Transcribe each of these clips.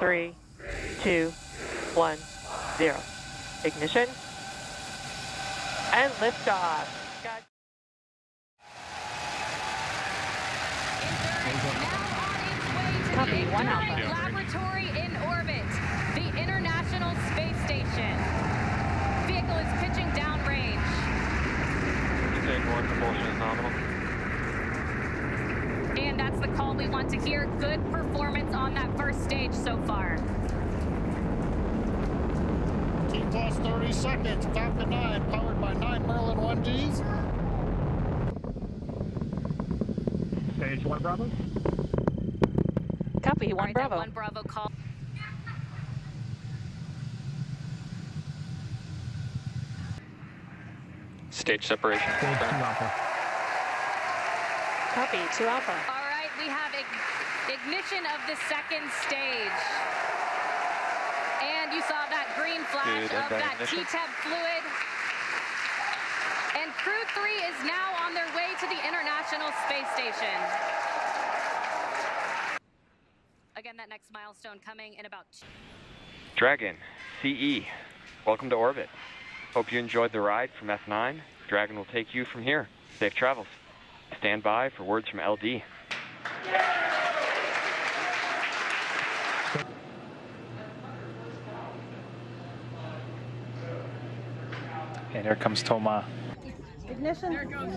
three, two, one, zero. Ignition. And liftoff. God. Copy, one Ignite Alpha. Laboratory in orbit, the International Space Station. Vehicle is pitching downrange. Take one, propulsion is nominal. And that's the call we want to hear. Good performance on that first stage so far. T plus 30 seconds. Falcon 9 powered by 9 Merlin 1Ds. Stage one, Bravo. Copy, one right, Bravo. One Bravo call. Stage separation Stage two. Alpha. Copy, two Alpha. We have ig- ignition of the second stage. And you saw that green flash of that. TEA-TEB fluid. And Crew 3 is now on their way to the International Space Station. Again, that next milestone coming in about two. Dragon, CE, welcome to orbit. Hope you enjoyed the ride from F9. Dragon will take you from here. Safe travels. Stand by for words from LD. And here comes Toma. Ignition. There it goes.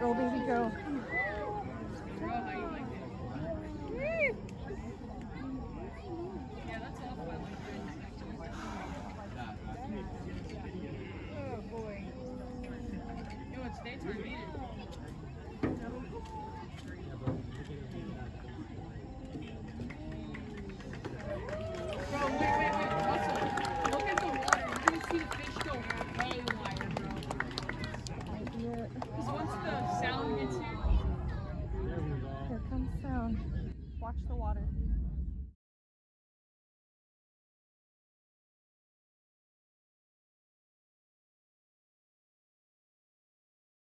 Go, baby, go. Watch the water.